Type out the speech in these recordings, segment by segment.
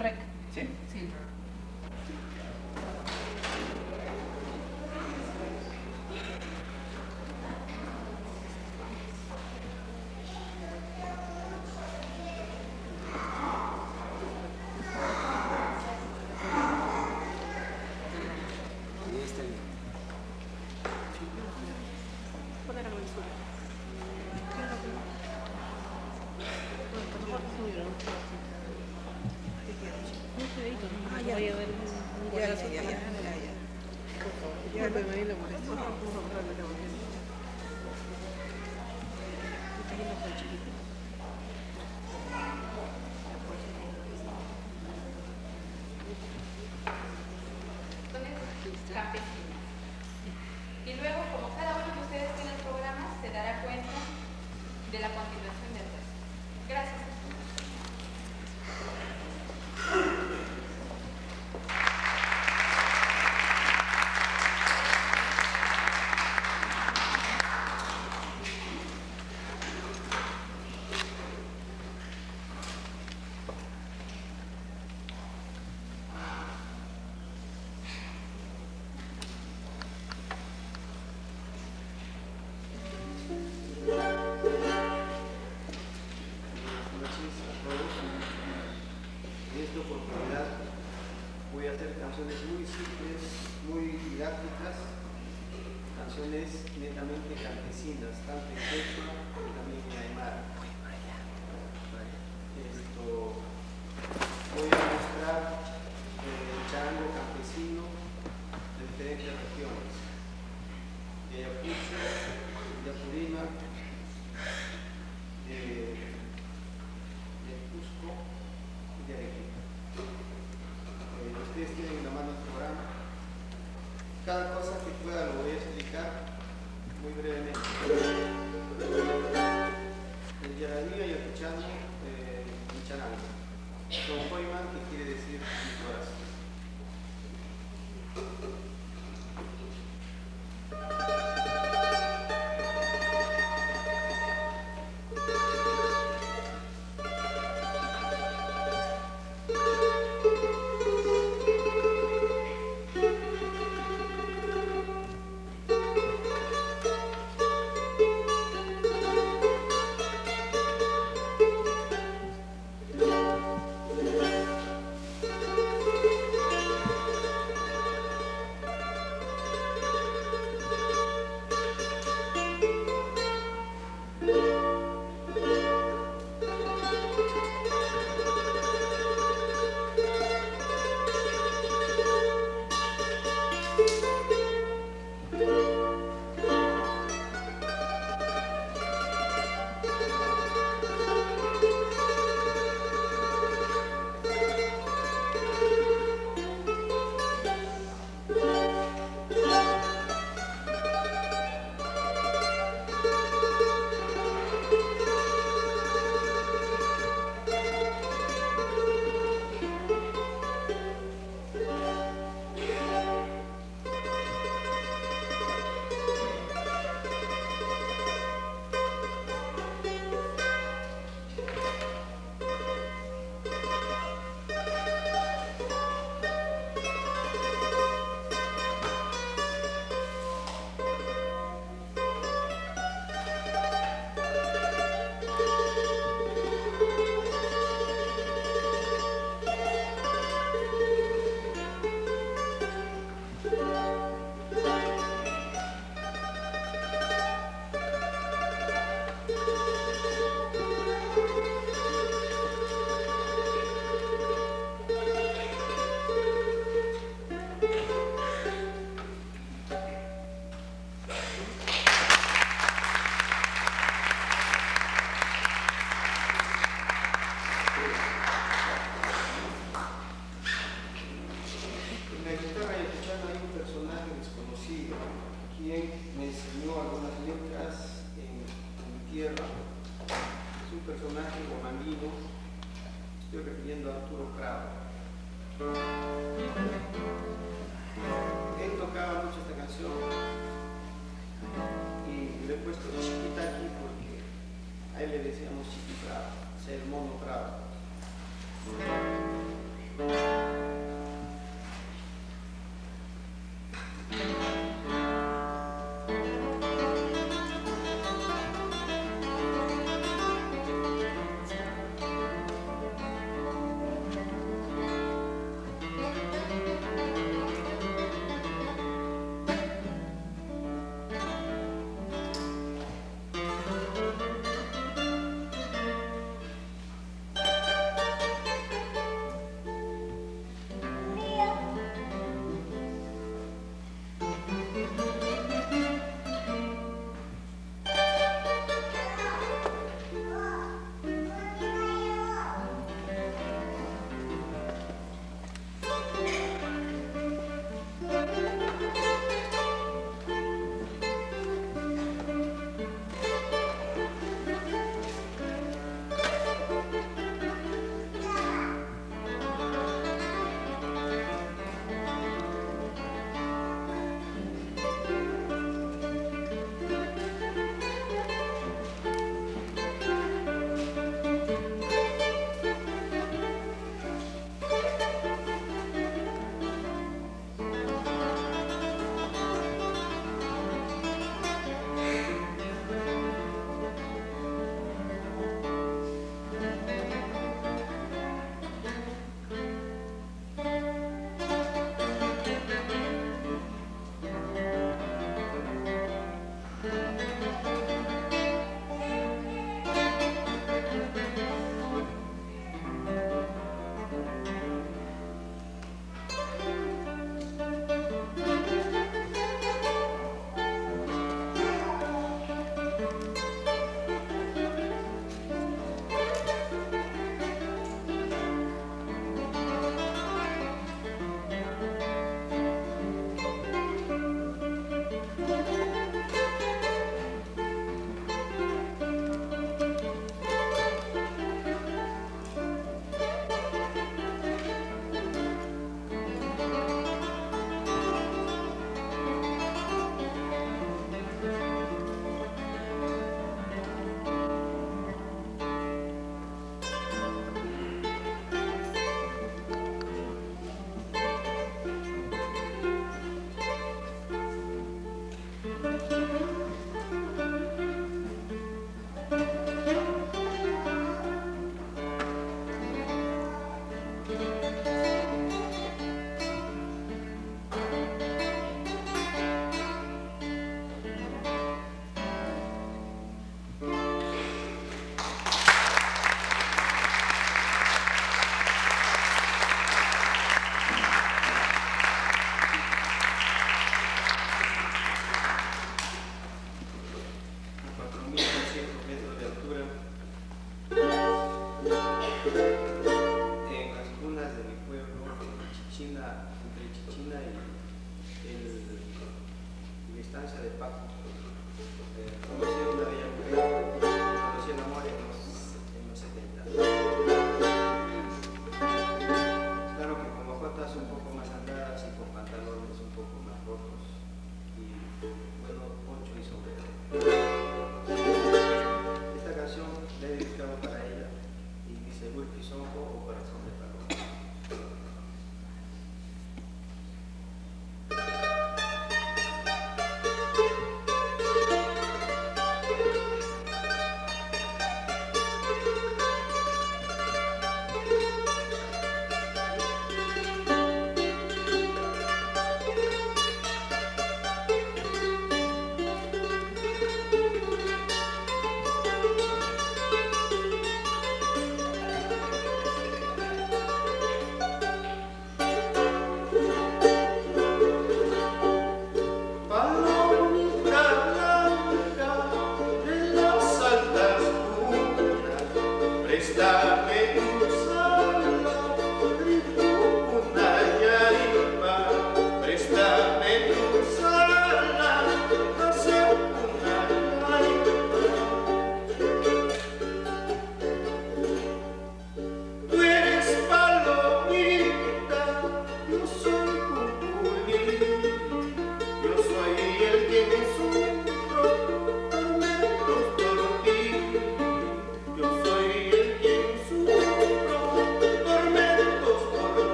rec.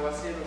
El aguacero